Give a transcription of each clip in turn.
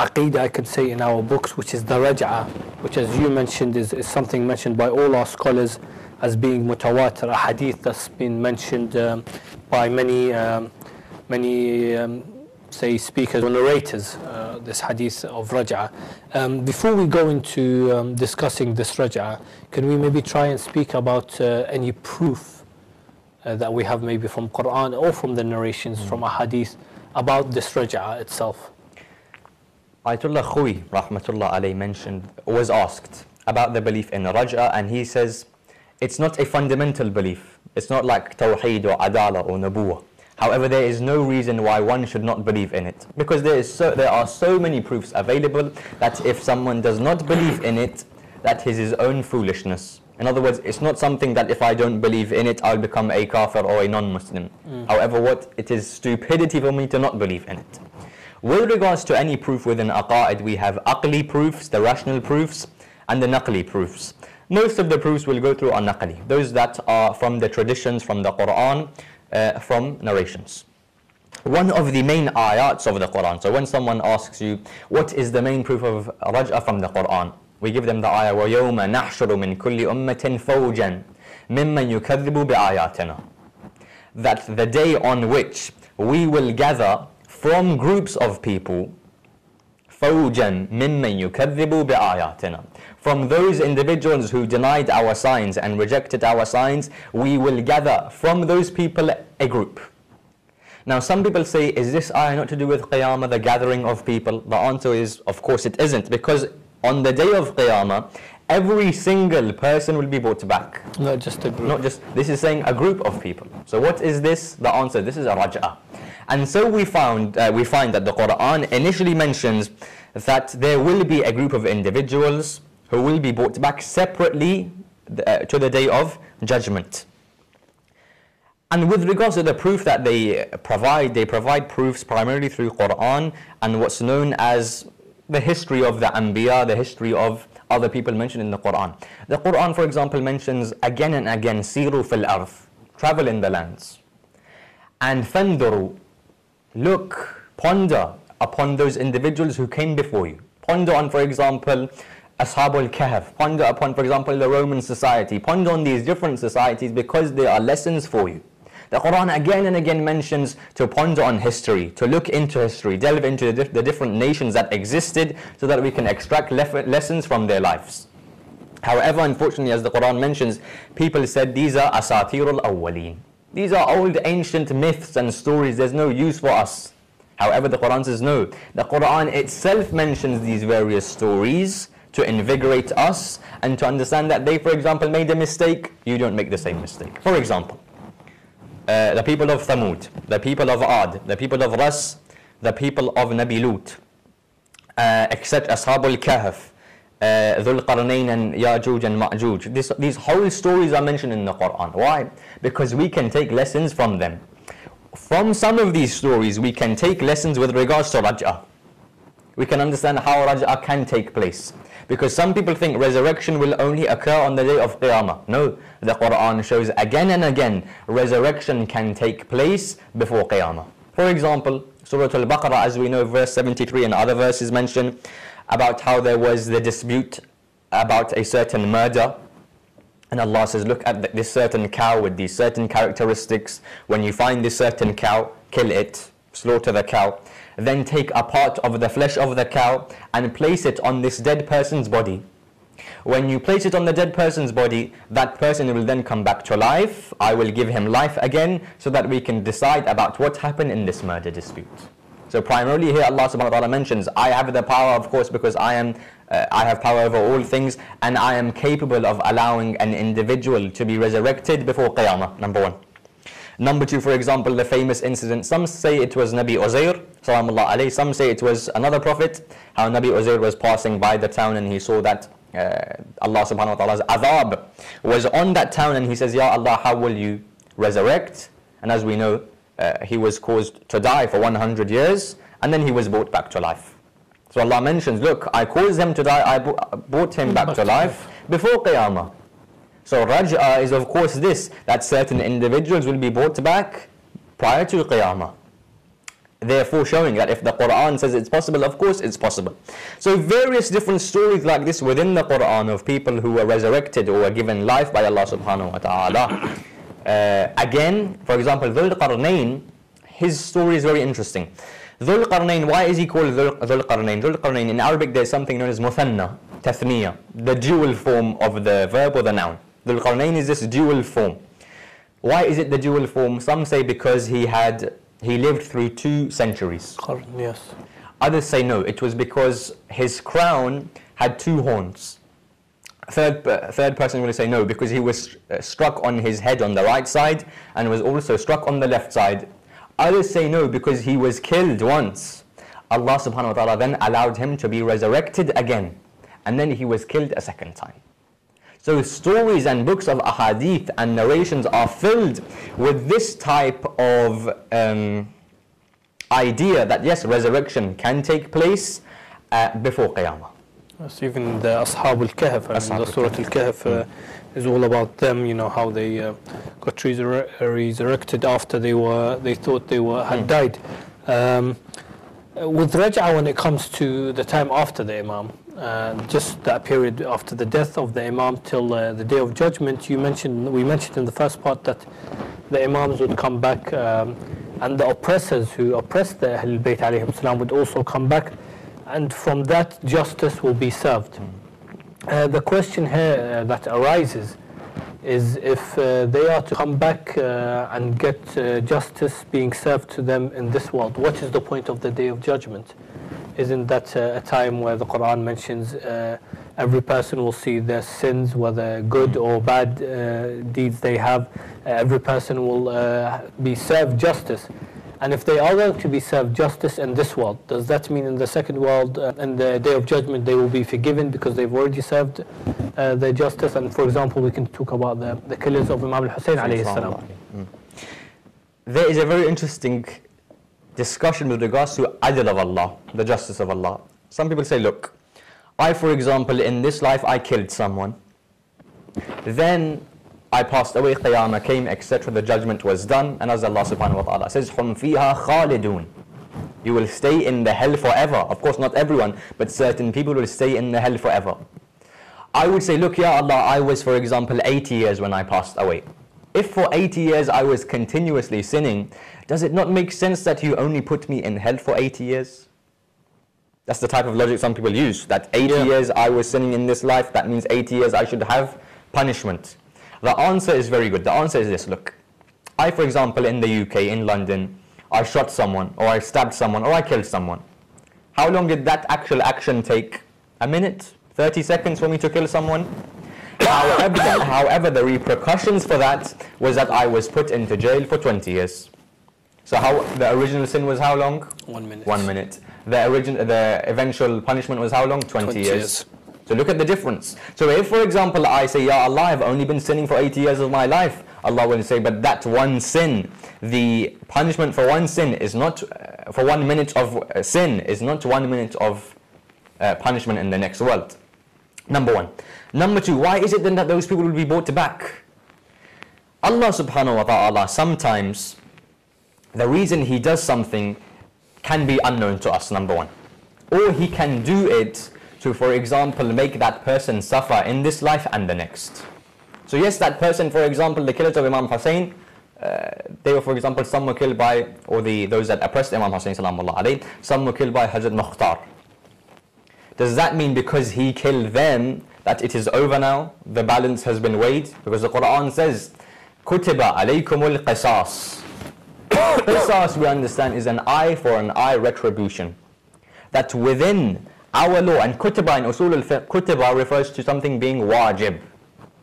aqidah, I could say, in our books, which is the raj'ah, which, as you mentioned, is, is something mentioned by all our scholars as being mutawatir, a hadith that's been mentioned um, by many, um, many um, say, speakers or narrators, uh, this hadith of raj'ah. Um, before we go into um, discussing this raj'ah, can we maybe try and speak about uh, any proof uh, that we have maybe from Quran or from the narrations mm. from a hadith about this raj'ah itself? Ayatollah Khoei, rahmatullah alayhi, mentioned, was asked about the belief in Raj'a, and he says, it's not a fundamental belief. It's not like tawheed or adala or nabuwa. However, there is no reason why one should not believe in it. Because there, is so, there are so many proofs available that if someone does not believe in it, that is his own foolishness. In other words, it's not something that if I don't believe in it, I'll become a kafir or a non-Muslim. Mm. However, what it is stupidity for me to not believe in it. With regards to any proof within aqa'id, we have aqli proofs, the rational proofs, and the naqli proofs. Most of the proofs will go through an-naqli, those that are from the traditions, from the Quran, uh, from narrations. One of the main ayats of the Quran, so when someone asks you, what is the main proof of raj'ah from the Quran? We give them the ayah, وَيَوْمَ نَحْشُرُ مِنْ كُلِّ أُمَّةٍ فَوْجًا مِمَّنْ يُكَذِّبُ بِآيَاتِنَا That the day on which we will gather from groups of people فوجا ممن يكذب بآياتنا From those individuals who denied our signs and rejected our signs, we will gather from those people a group. Now some people say, is this ayah not to do with Qiyamah, the gathering of people? The answer is, of course it isn't, because on the day of Qiyamah, every single person will be brought back. Not just a group. Not just, this is saying a group of people. So what is this? The answer, this is a raj'ah. And so we found, uh, we find that the Quran initially mentions that there will be a group of individuals who will be brought back separately uh, to the day of judgment. And with regards to the proof that they provide, they provide proofs primarily through Quran and what's known as the history of the Anbiya, the history of other people mentioned in the Quran. The Quran, for example, mentions again and again, siru fil ard, travel in the lands. And fanduru, look, ponder upon those individuals who came before you. Ponder on, for example, Ashab al-Kahf. Ponder upon, for example, the Roman society. Ponder on these different societies because they are lessons for you. The Quran again and again mentions to ponder on history, to look into history, delve into the, the different nations that existed so that we can extract lessons from their lives. However, unfortunately, as the Quran mentions, people said these are asatir al-awwaleen. These are old ancient myths and stories. There's no use for us. However, the Quran says no. The Quran itself mentions these various stories to invigorate us and to understand that they, for example, made a mistake, you don't make the same mistake. For example, uh, the people of Thamud, the people of Ad, the people of Ras, the people of Nabi Lut, uh, except Ashab al-Kahf, Dhul Qarnayn and Ya'juj and Ma'juj. This, these whole stories are mentioned in the Quran. Why? Because we can take lessons from them. From some of these stories, we can take lessons with regards to Raj'ah. We can understand how Raj'ah can take place. Because some people think resurrection will only occur on the day of Qiyamah. No, the Quran shows again and again resurrection can take place before Qiyamah. For example, Surah Al-Baqarah, as we know, verse 73 and other verses mention about how there was the dispute about a certain murder. And Allah says, look at this certain cow with these certain characteristics. When you find this certain cow, kill it, slaughter the cow. Then take a part of the flesh of the cow and place it on this dead person's body. When you place it on the dead person's body, that person will then come back to life. I will give him life again so that we can decide about what happened in this murder dispute. So primarily here Allah subhanahu wa ta'ala mentions, I have the power of course because I am uh, I have power over all things and I am capable of allowing an individual to be resurrected before Qiyamah, number one. Number two, for example, the famous incident, some say it was Nabi Uzair, alayhi, some say it was another prophet, how Nabi Uzair was passing by the town and he saw that uh, Allah subhanahu wa ta'ala's azab was on that town and he says, Ya Allah, how will you resurrect? And as we know, uh, he was caused to die for 100 years and then he was brought back to life. So Allah mentions, look, I caused him to die, I brought him back to life before Qiyamah. So Raj'a is of course this, that certain individuals will be brought back prior to Qiyamah. therefore showing that if the Quran says it's possible, of course it's possible. So various different stories like this within the Quran of people who were resurrected or were given life by Allah subhanahu wa ta'ala. Uh, again, for example, Dhul Qarnayn, his story is very interesting. Dhul Qarnayn, why is he called Dhul Qarnayn? Dhul Qarnayn, in Arabic there's something known as muthanna, tathniya, the dual form of the verb or the noun. Dhul Qarnayn is this dual form. Why is it the dual form? Some say because he had he lived through two centuries. Yes. Others say no, it was because his crown had two horns. Third, uh, third person will say no, because he was uh, struck on his head on the right side and was also struck on the left side. Others say no, because he was killed once. Allah subhanahu wa ta'ala then allowed him to be resurrected again. And then he was killed a second time. So stories and books of ahadith and narrations are filled with this type of um, idea that yes, resurrection can take place uh, before Qiyamah. Yes, even the Ashab al-Kahf, I mean, the Surah al-Kahf uh, is all about them, you know, how they uh, got resur resurrected after they were, they thought they were, had mm. died. Um, with Raj'a, when it comes to the time after the Imam, uh, just that period after the death of the Imam till uh, the Day of Judgment, you mentioned, we mentioned in the first part that the Imams would come back um, and the oppressors who oppressed the Ahlul Bayt would also come back and from that justice will be served. Uh, the question here uh, that arises is if uh, they are to come back uh, and get justice being served to them in this world, what is the point of the Day of Judgment? Isn't that a time where the Quran mentions every person will see their sins, whether good or bad deeds they have, every person will be served justice. And if they are going to be served justice in this world, does that mean in the second world uh, and the day of judgment they will be forgiven because they've already served uh, their justice? And for example, we can talk about the, the killers of Imam al-Hussein alayhi salam. Mm. There is a very interesting discussion with regards to adl of Allah, the justice of Allah. Some people say, look, I, for example, in this life, I killed someone. Then I passed away, Qiyamah came, etc. The judgment was done. And as Allah subhanahu wa ta'ala says, Hum fiha khalidun. You will stay in the hell forever. Of course, not everyone, but certain people will stay in the hell forever. I would say, look, Ya Allah, I was, for example, 80 years when I passed away. If for 80 years I was continuously sinning, does it not make sense that you only put me in hell for 80 years? That's the type of logic some people use. That 80 yeah. years I was sinning in this life, that means 80 years I should have punishment. The answer is very good. The answer is this, look. I, for example, in the UK, in London, I shot someone, or I stabbed someone, or I killed someone. How long did that actual action take? A minute? 30 seconds for me to kill someone? however, however, the repercussions for that was that I was put into jail for 20 years. So how the original sin was how long? One minute. One minute. The origin, the eventual punishment was how long? 20, 20 years. years. So look at the difference. So if, for example, I say, Ya Allah, I've only been sinning for 80 years of my life, Allah will say, but that one sin, the punishment for one sin is not, uh, for one minute of uh, sin, is not one minute of uh, punishment in the next world. Number one. Number two, why is it then that those people will be brought back? Allah subhanahu wa ta'ala sometimes, the reason He does something can be unknown to us, number one. Or He can do it to, for example, make that person suffer in this life and the next. So yes, that person, for example, the killers of Imam Hussein, uh, they were, for example, some were killed by, or the those that oppressed Imam Hussein, alayhi, some were killed by Hazrat Mukhtar. Does that mean because he killed them that it is over now? The balance has been weighed? Because the Quran says, Kutiba alaykumul qisas. qisas, we understand, is an eye for an eye retribution. That within our law and kutiba in usul al-fiqh, refers to something being wajib.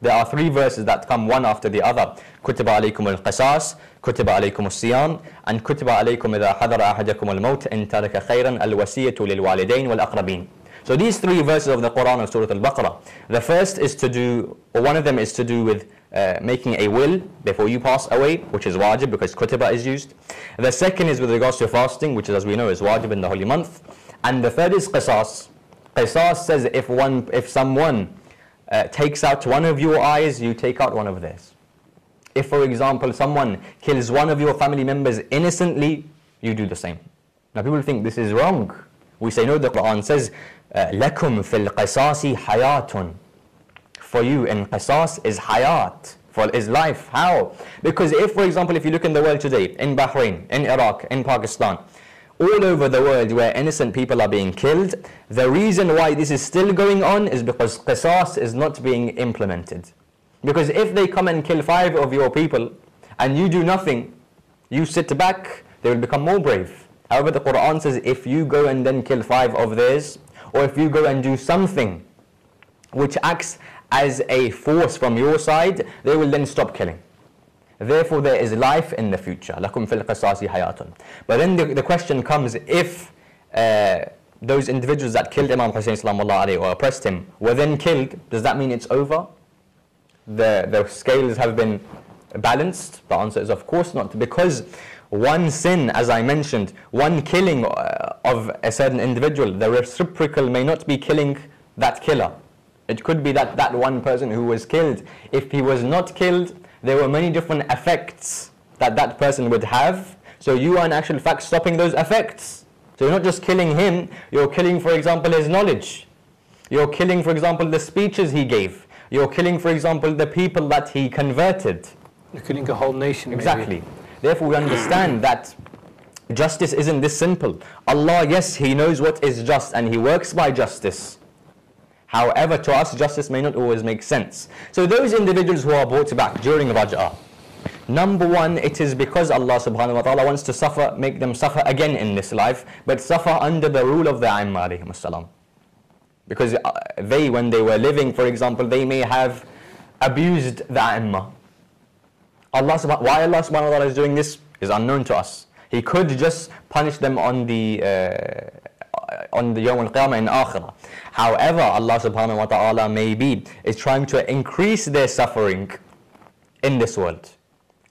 There are three verses that come one after the other. kutiba alaykum al-qisas, kutiba alaykum al-siyam, and kutiba alaykum idha hadara ahadakum al-maut in taraka khayran al-wasiyatu lil-walidain wal-aqrabin. So these three verses of the Quran of Surah Al-Baqarah, the first is to do, or one of them is to do with uh, making a will before you pass away, which is wajib because kutiba is used. The second is with regards to fasting, which is as we know is wajib in the holy month. And the third is qisas. Qisas says if one, if someone uh, takes out one of your eyes, you take out one of theirs. If, for example, someone kills one of your family members innocently, you do the same. Now people think this is wrong. We say no, the Quran says, لَكُمْ فِي الْقِصَاصِ حَيَاتٌ For you in qisas is hayat, for is life. How? Because if, for example, if you look in the world today, in Bahrain, in Iraq, in Pakistan, all over the world where innocent people are being killed, the reason why this is still going on is because qisas is not being implemented. Because if they come and kill five of your people and you do nothing, you sit back, they will become more brave. However, the Quran says if you go and then kill five of theirs, or if you go and do something which acts as a force from your side, they will then stop killing. Therefore, there is life in the future. لَكُمْ فِي الْقِصَاصِ حَيَاتٌ But then the, the question comes, if uh, those individuals that killed Imam Hussein alayhi, or oppressed him were then killed, does that mean it's over? The, the scales have been balanced? The answer is of course not, because one sin, as I mentioned, one killing uh, of a certain individual, the reciprocal may not be killing that killer. It could be that that one person who was killed, if he was not killed, there were many different effects that that person would have. So you are in actual fact stopping those effects. So you're not just killing him, you're killing, for example, his knowledge. You're killing, for example, the speeches he gave. You're killing, for example, the people that he converted. You're killing a whole nation. Exactly. Maybe. Therefore, we understand that justice isn't this simple. Allah, yes, He knows what is just and He works by justice. However, to us, justice may not always make sense. So those individuals who are brought back during Raj'ah, number one, it is because Allah subhanahu wa ta'ala wants to suffer, make them suffer again in this life, but suffer under the rule of the Aimma alayhi Because uh, they, when they were living, for example, they may have abused the Aimma. Allah why Allah subhanahu wa ta'ala is doing this is unknown to us. He could just punish them on the uh, on the Yawm al-Qiyamah in Akhirah. However, Allah subhanahu wa ta'ala maybe is trying to increase their suffering in this world.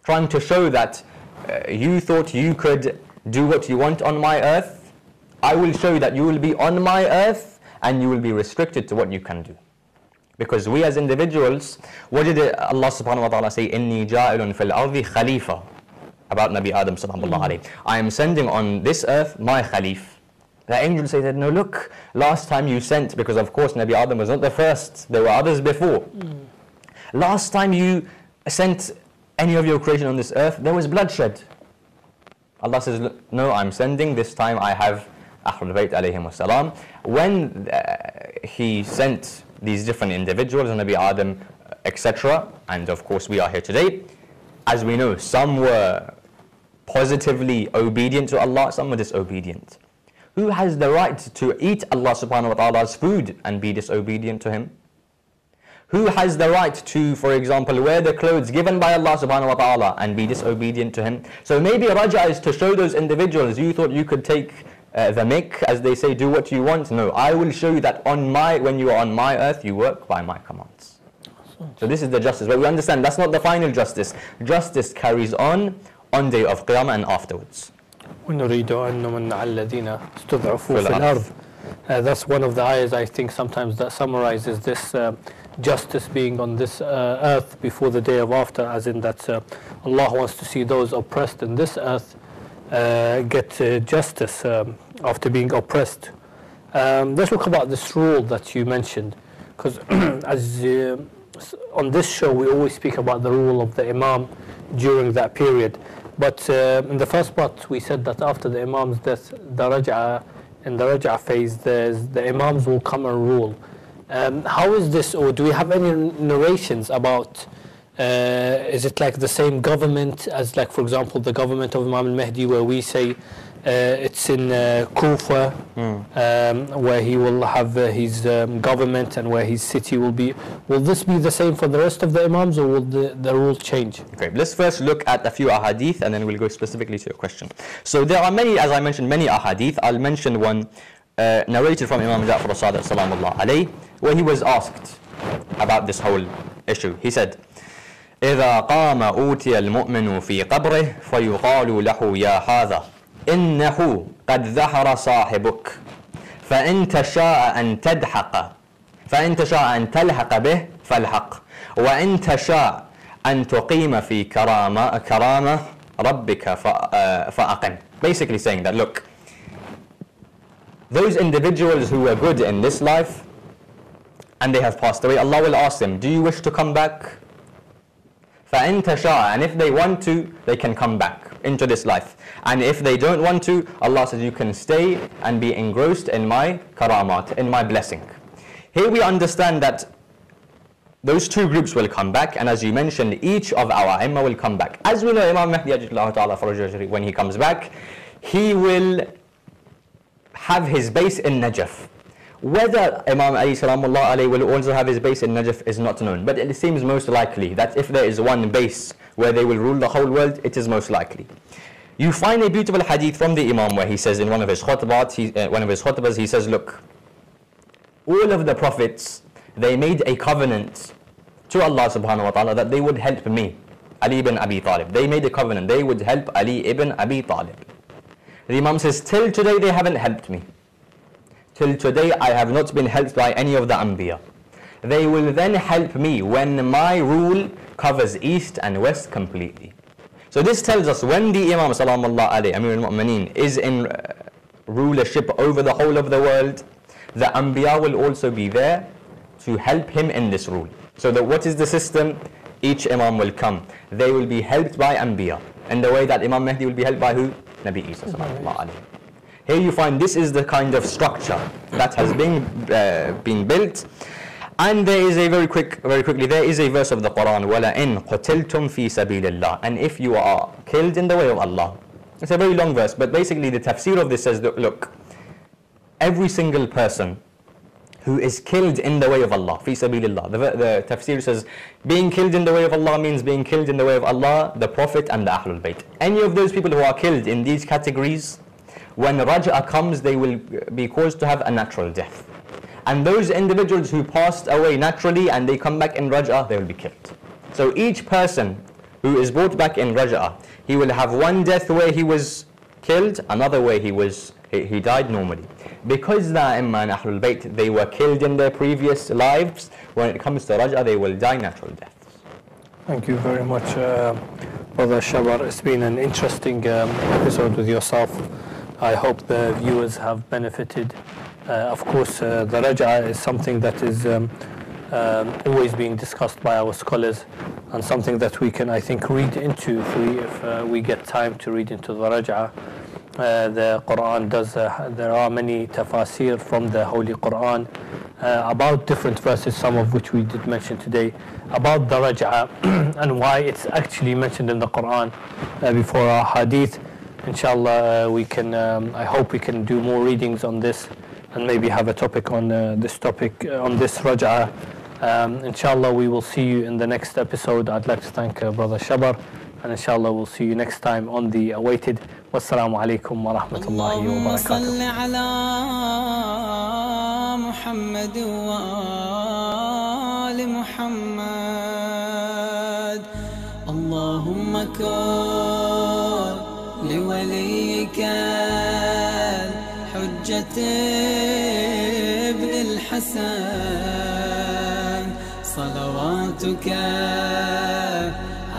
Trying to show that uh, you thought you could do what you want on my earth. I will show you that you will be on my earth and you will be restricted to what you can do. Because we as individuals, what did Allah subhanahu wa ta'ala say? Inni ja'ilun fil ardi khalifa about Nabi Adam sallallahu hmm. alayhi. I am sending on this earth my khalif the angel said, no look, last time you sent, because of course Nabi Adam was not the first, there were others before. Mm. Last time you sent any of your creation on this earth, there was bloodshed. Allah says, no, I'm sending, this time I have Ahlul Bayt alayhim wasalam. When uh, he sent these different individuals, Nabi Adam, etc., and of course we are here today, as we know, some were positively obedient to Allah, some were disobedient. Who has the right to eat Allah subhanahu wa ta'ala's food and be disobedient to Him? Who has the right to, for example, wear the clothes given by Allah subhanahu wa ta'ala and be disobedient to Him? So maybe Raja is to show those individuals, you thought you could take uh, the mick, as they say, do what you want. No, I will show you that on my, when you are on my earth, you work by my commands. So this is the justice. But we understand that's not the final justice. Justice carries on on day of Qiyamah and afterwards. ونريد أن نمن على الذين استضعفوا في الأرض uh, that's one of the ayahs I think sometimes that summarizes this uh, justice being on this uh, earth before the day of after as in that uh, Allah wants to see those oppressed in this earth uh, get uh, justice um, after being oppressed um, let's talk about this rule that you mentioned because as on this show we always speak about the rule of the Imam during that period but uh, in the first part, we said that after the Imam's death, the Raj'ah, in the Raj'ah phase, the Imams will come and rule. Um, how is this, or do we have any narrations about, uh, is it like the same government as like, for example, the government of Imam al-Mahdi where we say it's in uh, Kufa, mm. um, where he will have uh, his um, government and where his city will be. Will this be the same for the rest of the Imams, or will the, the rules change? Okay, let's first look at a few ahadith, and then we'll go specifically to your question. So there are many, as I mentioned, many ahadith. I'll mention one uh, narrated from Imam Ja'far al-Sadiq salamullah alayh, where he was asked about this whole issue. He said, إذا قام أوتي المؤمن في قبره فيقال له يا هذا إنه قد ظهر صاحبك فإن تشاء أن تدحق فإن تشاء أن تلحق به فالحق وإن تشاء أن تقيم في كرامة كرامة ربك فأقم basically saying that look those individuals who were good in this life and they have passed away, Allah will ask them, Do you wish to come back? فَإِن تَشَاءَ And if they want to, they can come back into this life. And if they don't want to, Allah says, You can stay and be engrossed in my karamat, in my blessing. Here we understand that those two groups will come back, and as you mentioned, each of our Imam will come back. As we know, Imam Mahdi Ta'ala when he comes back, he will have his base in Najaf. Whether Imam Ali salamullah alayhi will also have his base in Najaf is not known, but it seems most likely that if there is one base where they will rule the whole world, it is most likely. You find a beautiful hadith from the Imam where he says in one of his khutbahs, he, uh, one of his khutbahs, he says, look, all of the prophets, they made a covenant to Allah subhanahu wa ta'ala that they would help me, Ali ibn Abi Talib. They made a covenant, they would help Ali ibn Abi Talib. The Imam says, till today they haven't helped me. Till today I have not been helped by any of the Anbiya. They will then help me when my rule covers east and west completely. So this tells us when the Imam Salamullah alayhi, Amir al-Mu'mineen, is in uh, rulership over the whole of the world, the Anbiya will also be there to help him in this rule. So that what is the system? Each Imam will come. They will be helped by Anbiya. In the way that Imam Mahdi will be helped by who? Nabi Isa alayhi. Here you find this is the kind of structure that has been, uh, been built. And there is a very quick, very quickly, there is a verse of the Quran, وَلَئِن قُتِلْتُمْ فِي سَبِيلِ اللَّهِ And if you are killed in the way of Allah. It's a very long verse, but basically the tafsir of this says, that, look, every single person who is killed in the way of Allah, fi sabilillah. The, the tafsir says, being killed in the way of Allah means being killed in the way of Allah, the Prophet and the Ahlul Bayt. Any of those people who are killed in these categories, when Raj'ah comes, they will be caused to have a natural death. And those individuals who passed away naturally and they come back in Raj'ah, they will be killed. So each person who is brought back in Raj'ah, he will have one death where he was killed, another way he was he, he died normally. Because the Imam Ahlul Bayt, they were killed in their previous lives, when it comes to Raj'ah, they will die natural deaths. Thank you very much, uh, Brother Shabbar. It's been an interesting um, episode with yourself. I hope the viewers have benefited. Uh, of course, uh, the Raj'ah is something that is um, um, always being discussed by our scholars and something that we can, I think, read into if we, if, uh, we get time to read into the Raj'ah. Uh, the Quran does, uh, there are many tafsir from the Holy Quran uh, about different verses, some of which we did mention today, about the Raj'ah and why it's actually mentioned in the Quran before our hadith inshallah we can um, I hope we can do more readings on this and maybe have a topic on uh, this topic, uh, on this raj'ah. Um, inshallah, we will see you in the next episode. I'd like to thank uh, Brother Shabbar, and inshallah, we'll see you next time on the awaited. Wassalamu alaikum wa rahmatullahi wa barakatuh. اللهم كن لوليك الحجة ابن الحسن صلواتك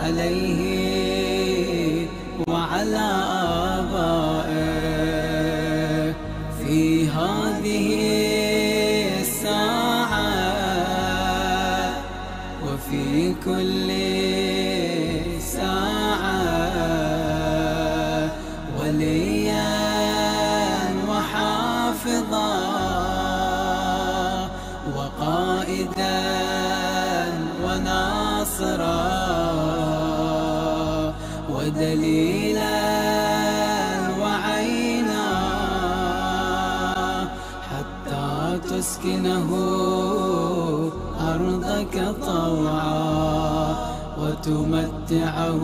عليه وعلى تسكنه أرضك طوعا وتمتعه.